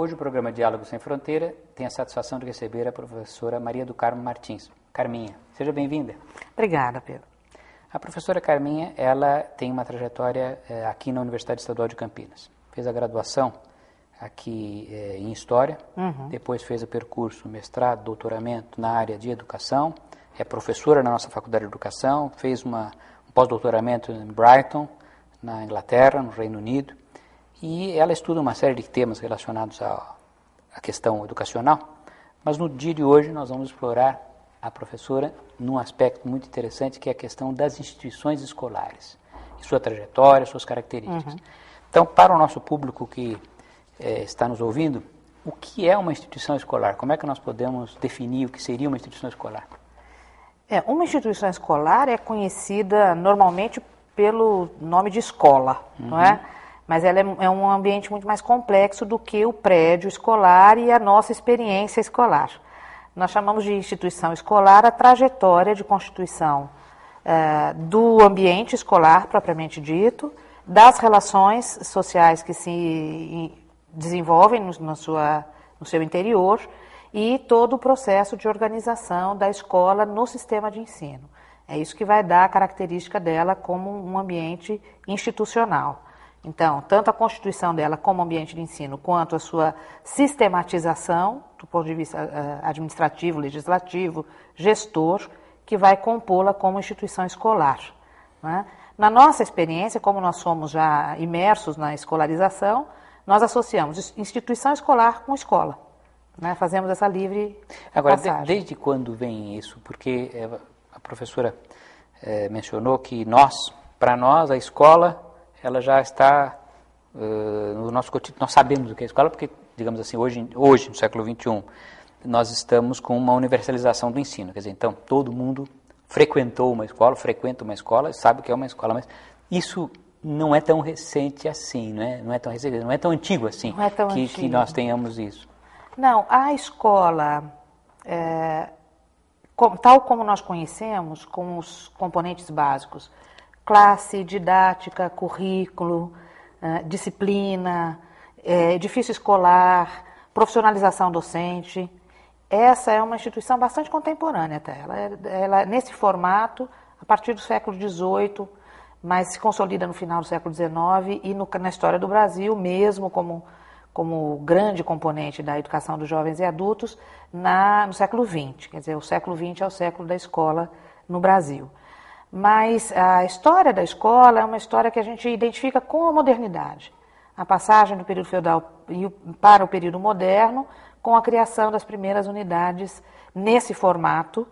Hoje o programa Diálogo Sem Fronteira tem a satisfação de receber a professora Maria do Carmo Martins. Carminha, seja bem-vinda. Obrigada, Pedro. A professora Carminha, ela tem uma trajetória eh, aqui na Universidade Estadual de Campinas. Fez a graduação aqui eh, em História, uhum. depois fez o percurso mestrado, doutoramento na área de Educação, é professora na nossa Faculdade de Educação, fez uma, um pós-doutoramento em Brighton, na Inglaterra, no Reino Unido, e ela estuda uma série de temas relacionados à, à questão educacional, mas no dia de hoje nós vamos explorar a professora num aspecto muito interessante que é a questão das instituições escolares, sua trajetória, suas características. Uhum. Então, para o nosso público que é, está nos ouvindo, o que é uma instituição escolar? Como é que nós podemos definir o que seria uma instituição escolar? É, uma instituição escolar é conhecida normalmente pelo nome de escola, uhum. não é? Mas ela é, é, um ambiente muito mais complexo do que o prédio escolar e a nossa experiência escolar. Nós chamamos de instituição escolar a trajetória de constituição é, do ambiente escolar propriamente dito, das relações sociais que se desenvolvem no, no, sua, no seu interior e todo o processo de organização da escola no sistema de ensino. É isso que vai dar a característica dela como um ambiente institucional. Então, tanto a constituição dela como ambiente de ensino, quanto a sua sistematização, do ponto de vista uh, administrativo, legislativo, gestor, que vai compô-la como instituição escolar. Né? Na nossa experiência, como nós somos já imersos na escolarização, nós associamos instituição escolar com escola. Né? Fazemos essa livre Agora, de, desde quando vem isso? Porque é, a professora mencionou que nós, para nós, a escola ela já está uh, no nosso cotidiano. Nós sabemos o que é escola, porque, digamos assim, hoje, hoje no século XXI, nós estamos com uma universalização do ensino. Quer dizer, então, todo mundo frequentou uma escola, frequenta uma escola, sabe o que é uma escola, mas isso não é tão recente assim, não é, não é tão recente, não é tão antigo assim é tão que, antigo. que nós tenhamos isso. Não, a escola, é, tal como nós conhecemos, com os componentes básicos, classe, didática, currículo, uh, disciplina, é, edifício escolar, profissionalização docente. Essa é uma instituição bastante contemporânea até. Ela, é, ela nesse formato, a partir do século XVIII, mas se consolida no final do século XIX e no, na história do Brasil, mesmo como, como grande componente da educação dos jovens e adultos, na, no século XX. Quer dizer, o século XX é o século da escola no Brasil. Mas a história da escola é uma história que a gente identifica com a modernidade. A passagem do período feudal para o período moderno, com a criação das primeiras unidades nesse formato,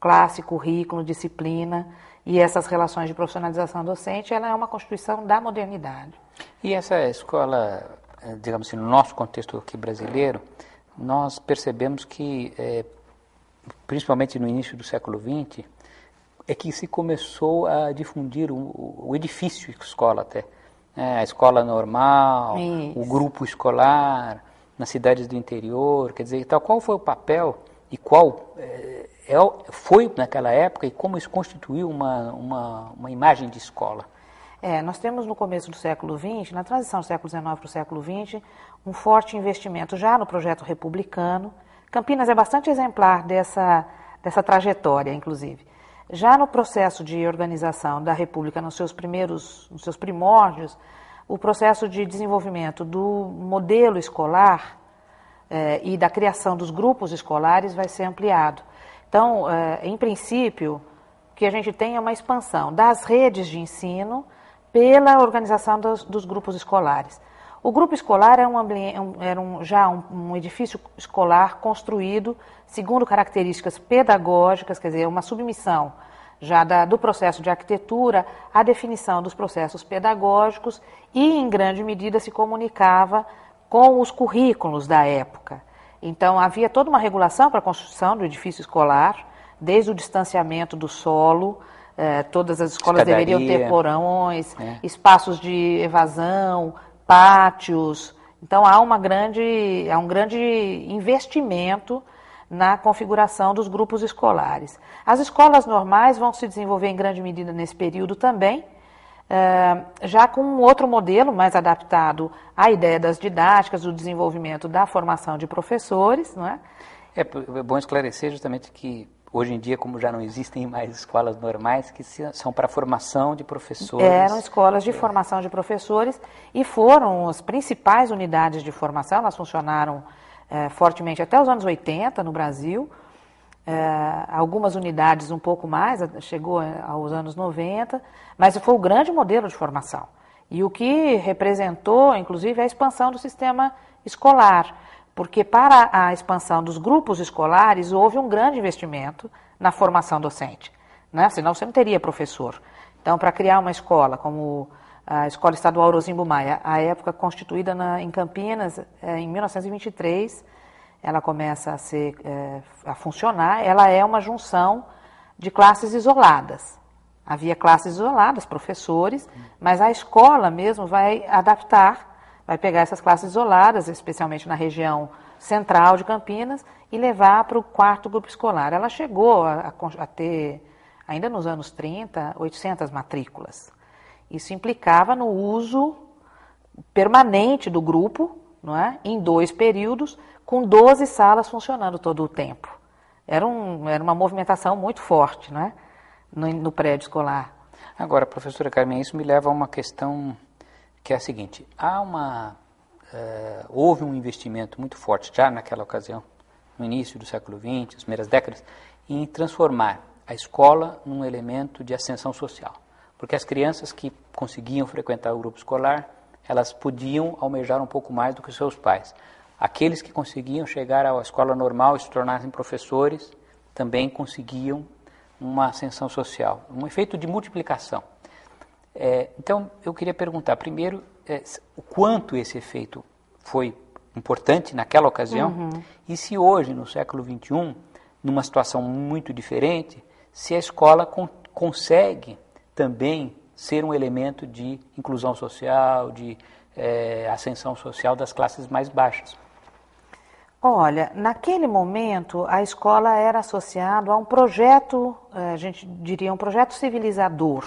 classe, currículo, disciplina e essas relações de profissionalização docente, ela é uma constituição da modernidade. E essa escola, eh, digamos assim, no nosso contexto aqui brasileiro, nós percebemos que, é, principalmente no início do século XX, é que se começou a difundir o, o edifício escola até. É, a escola normal, Isso. o grupo escolar, nas cidades do interior, quer dizer, então, qual foi o papel e qual é, é, foi naquela época e como isso constituiu uma, uma, uma imagem de escola? É, nós temos no começo do século XX, na transição do século XIX para o século XX, um forte investimento já no projeto republicano. Campinas é bastante exemplar dessa, dessa trajetória, inclusive. Já no processo de organização da República, nos seus primeiros, nos seus primórdios, o processo de desenvolvimento do modelo escolar eh, e da criação dos grupos escolares vai ser ampliado. Então, eh, em princípio, que a gente tem é uma expansão das redes de ensino pela organização dos, dos grupos escolares. O grupo escolar era, um, era um, já um, um, edifício escolar construído segundo características pedagógicas, quer dizer, uma submissão já da, do processo de arquitetura à definição dos processos pedagógicos e, em grande medida, se comunicava com os currículos da época. Então, havia toda uma regulação para a construção do edifício escolar, desde o distanciamento do solo, eh, todas as escolas Escadaria, deveriam ter porões, é. espaços de evasão, pátios. Então há uma grande, há um grande investimento na configuração dos grupos escolares. As escolas normais vão se desenvolver em grande medida nesse período também, é, já com um outro modelo mais adaptado à ideia das didáticas, do desenvolvimento da formação de professores, não é? É, é bom esclarecer justamente que hoje em dia, como já não existem mais escolas normais, que são para formação de professores. Eram escolas de é. formação de professores e foram as principais unidades de formação, elas funcionaram é, fortemente até os anos 80 no Brasil, é, algumas unidades um pouco mais, chegou aos anos 90, mas foi o grande modelo de formação. E o que representou, inclusive, a expansão do sistema escolar, porque para a expansão dos grupos escolares houve um grande investimento na formação docente, né? senão você não teria professor. Então, para criar uma escola como a Escola Estadual Rosimbo Maia, a época constituída na, em Campinas, é, em 1923, ela começa a, ser, é, a funcionar, ela é uma junção de classes isoladas. Havia classes isoladas, professores, mas a escola mesmo vai adaptar, vai pegar essas classes isoladas, especialmente na região central de Campinas, e levar para o quarto grupo escolar. Ela chegou a, a, ter, ainda nos anos 30, 800 matrículas. Isso implicava no uso permanente do grupo, não é? em dois períodos, com 12 salas funcionando todo o tempo. Era, um, era uma movimentação muito forte né, no, no prédio escolar. Agora, professora Carmen, isso me leva a uma questão que é a seguinte: há uma, uh, houve um investimento muito forte já naquela ocasião, no início do século XX, as primeiras décadas, em transformar a escola num elemento de ascensão social. Porque as crianças que conseguiam frequentar o grupo escolar, elas podiam almejar um pouco mais do que seus pais. Aqueles que conseguiam chegar à escola normal e se tornassem professores também conseguiam uma ascensão social, um efeito de multiplicação. É, então, eu queria perguntar, primeiro, é, o quanto esse efeito foi importante naquela ocasião uhum. e se hoje, no século XXI, numa situação muito diferente, se a escola con consegue também ser um elemento de inclusão social, de é, ascensão social das classes mais baixas. Olha, naquele momento a escola era associada a um projeto, eh, a gente diria um projeto civilizador.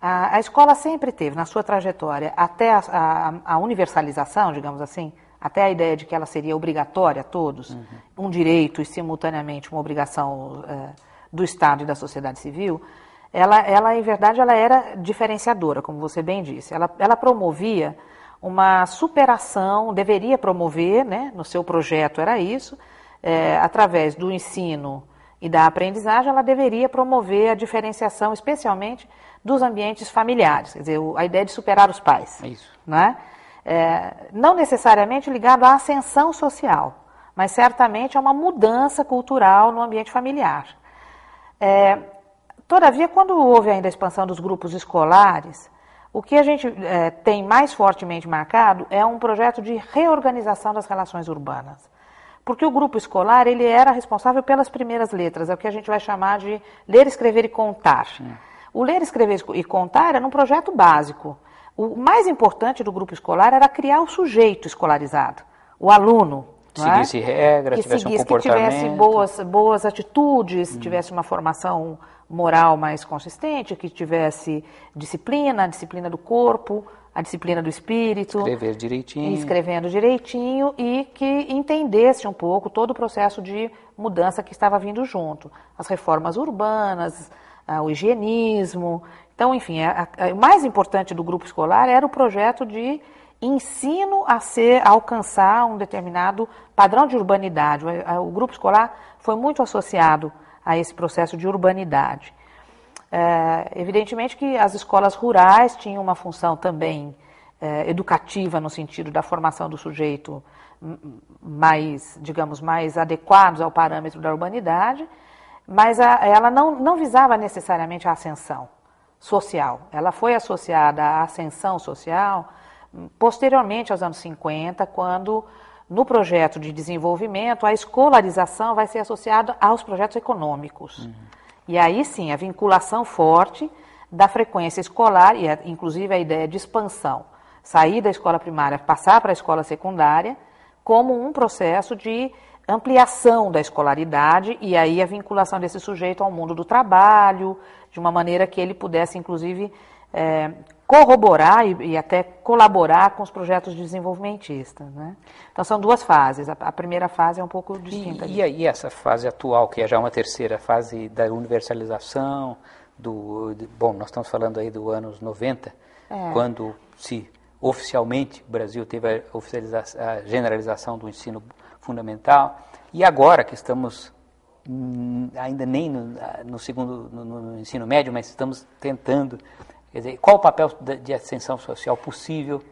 A, a escola sempre teve na sua trajetória até a, a, a, universalização, digamos assim, até a ideia de que ela seria obrigatória a todos, uhum. um direito e simultaneamente uma obrigação uh, do Estado e da sociedade civil, ela, ela em verdade ela era diferenciadora, como você bem disse. Ela, ela promovia uma superação, deveria promover, né, no seu projeto era isso, é, através do ensino e da aprendizagem, ela deveria promover a diferenciação, especialmente dos ambientes familiares, quer dizer, a ideia de superar os pais. É isso. Né? É, não necessariamente ligado à ascensão social, mas certamente a uma mudança cultural no ambiente familiar. É, todavia, quando houve ainda a expansão dos grupos escolares, o que a gente é, tem mais fortemente marcado é um projeto de reorganização das relações urbanas. Porque o grupo escolar ele era responsável pelas primeiras letras, é o que a gente vai chamar de ler, escrever e contar. O ler, escrever e contar era um projeto básico. O mais importante do grupo escolar era criar o sujeito escolarizado, o aluno. É? Seguisse é? regras, que tivesse seguisse, um comportamento. Que tivesse boas, boas atitudes, hum. tivesse uma formação moral mais consistente, que tivesse disciplina, disciplina do corpo, a disciplina do espírito. Escrever direitinho. Escrevendo direitinho e que entendesse um pouco todo o processo de mudança que estava vindo junto. As reformas urbanas, o higienismo. Então, enfim, a, a, o mais importante do grupo escolar era o projeto de ensino a ser a alcançar um determinado padrão de urbanidade. O, o grupo escolar foi muito associado a esse processo de urbanidade. É, evidentemente que as escolas rurais tinham uma função também é, educativa no sentido da formação do sujeito mais, digamos, mais adequados ao parâmetro da urbanidade, mas a, ela não, não visava necessariamente a ascensão social. Ela foi associada à ascensão social posteriormente aos anos 50, quando no projeto de desenvolvimento, a escolarização vai ser associada aos projetos econômicos. Uhum. E aí sim, a vinculação forte da frequência escolar, e inclusive a ideia de expansão, sair da escola primária, passar para a escola secundária, como um processo de ampliação da escolaridade e aí a vinculação desse sujeito ao mundo do trabalho, de uma maneira que ele pudesse, inclusive, é, corroborar e, e, até colaborar com os projetos desenvolvimentistas. Né? Então são duas fases. A, a, primeira fase é um pouco distinta. E, e aí essa fase atual, que é já uma terceira fase da universalização, do, de, bom, nós estamos falando aí do anos 90, é. quando se oficialmente o Brasil teve a, a generalização do ensino fundamental, e agora que estamos hum, ainda nem no, no segundo no, no, ensino médio, mas estamos tentando Quer dizer, qual o papel de ascensão social possível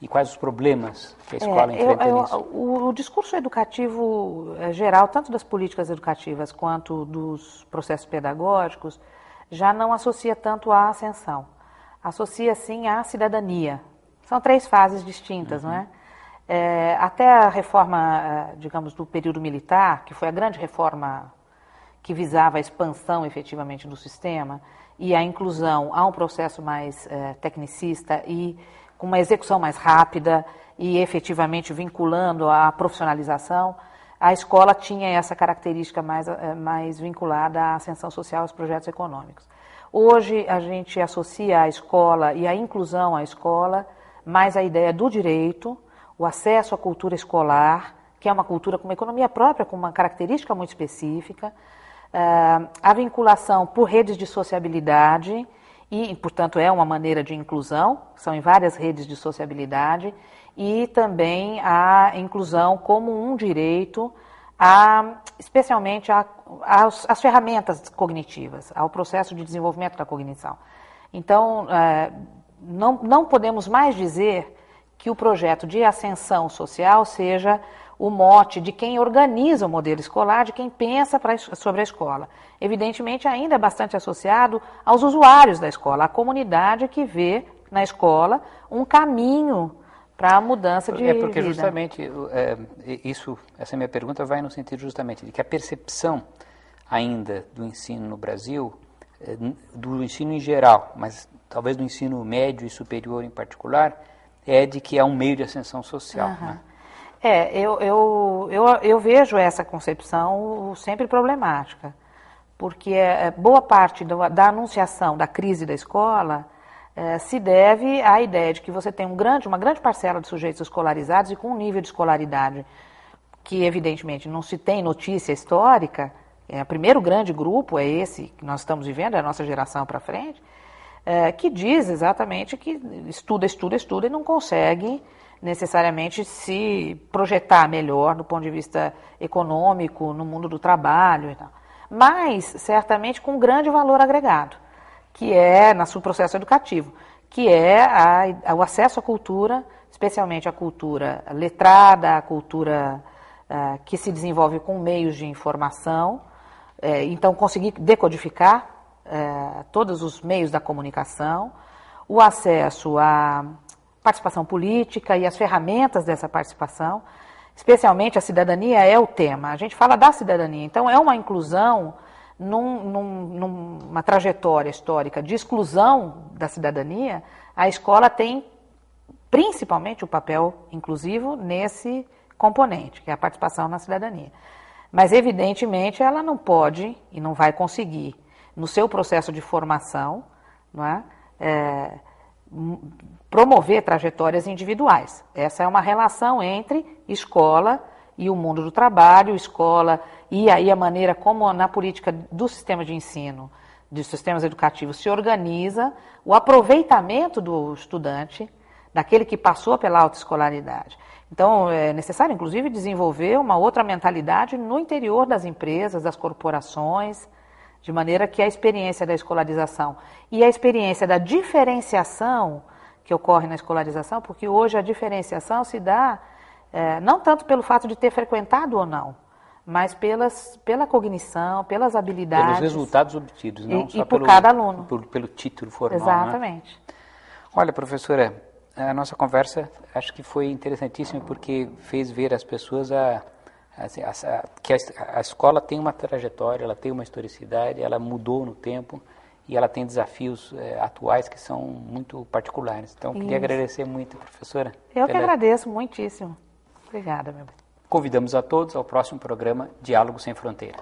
e quais os problemas que a escola é, enfrenta eu, eu, nisso? O, o, discurso educativo é, geral, tanto das políticas educativas quanto dos processos pedagógicos, já não associa tanto à ascensão. Associa, sim, à cidadania. São três fases distintas, uhum. não é? é? Até a reforma, é, digamos, do período militar, que foi a grande reforma que visava a expansão efetivamente do sistema, e a inclusão a um processo mais é, tecnicista e com uma execução mais rápida e efetivamente vinculando à profissionalização, a escola tinha essa característica mais, é, mais vinculada à ascensão social aos projetos econômicos. Hoje a gente associa a escola e a inclusão à escola mais a ideia do direito, o acesso à cultura escolar, que é uma cultura com uma economia própria, com uma característica muito específica, Uh, a vinculação por redes de sociabilidade, e, portanto, é uma maneira de inclusão, são em várias redes de sociabilidade, e também a inclusão como um direito, a, especialmente às ferramentas cognitivas, ao processo de desenvolvimento da cognição. Então, uh, não, não podemos mais dizer que o projeto de ascensão social seja o mote de quem organiza o modelo escolar, de quem pensa pra, sobre a escola. Evidentemente, ainda é bastante associado aos usuários da escola, à comunidade que vê na escola um caminho para a mudança de É porque vida. justamente é, isso, essa minha pergunta vai no sentido justamente de que a percepção ainda do ensino no Brasil, é, do ensino em geral, mas talvez do ensino médio e superior em particular, é de que é um meio de ascensão social. Uhum. Né? É, eu, eu, eu, eu vejo essa concepção sempre problemática, porque é, é, boa parte do, da anunciação da crise da escola é, se deve à ideia de que você tem um grande, uma grande parcela de sujeitos escolarizados e com um nível de escolaridade que, evidentemente, não se tem notícia histórica. É, o primeiro grande grupo é esse que nós estamos vivendo, é a nossa geração para frente, que diz exatamente que estuda, estuda, estuda e não consegue necessariamente se projetar melhor do ponto de vista econômico, no mundo do trabalho e tal. Mas, certamente, com um grande valor agregado, que é no seu processo educativo, que é a, o acesso à cultura, especialmente a cultura letrada, a cultura uh, que se desenvolve com meios de informação, uh, então conseguir decodificar uh, todos os meios da comunicação, o acesso a participação política e as ferramentas dessa participação, especialmente a cidadania é o tema. A gente fala da cidadania, então é uma inclusão num, num, numa trajetória histórica de exclusão da cidadania. A escola tem principalmente o papel inclusivo nesse componente, que é a participação na cidadania. Mas, evidentemente, ela não pode e não vai conseguir, no seu processo de formação, não é, é promover trajetórias individuais. Essa é uma relação entre escola e o mundo do trabalho, escola e aí a maneira como na política do sistema de ensino, dos sistemas educativos se organiza o aproveitamento do estudante, daquele que passou pela autoescolaridade. Então, é necessário, inclusive, desenvolver uma outra mentalidade no interior das empresas, das corporações, de maneira que a experiência da escolarização e a experiência da diferenciação que ocorre na escolarização, porque hoje a diferenciação se dá é, não tanto pelo fato de ter frequentado ou não, mas pelas, pela cognição, pelas habilidades. Pelos resultados obtidos, não e, só e por pelo, cada aluno. Por, pelo título formal. Né? Exatamente. Né? Olha, professora, a nossa conversa acho que foi interessantíssima porque fez ver às pessoas a, assim, a, que a, a escola tem uma trajetória, ela tem uma historicidade, ela mudou no tempo e ela tem desafios é, atuais que são muito particulares. Então, Isso. queria agradecer muito, professora. Eu pela... que agradeço muitíssimo. Obrigada, meu bem. Convidamos a todos ao próximo programa Diálogo Sem Fronteira.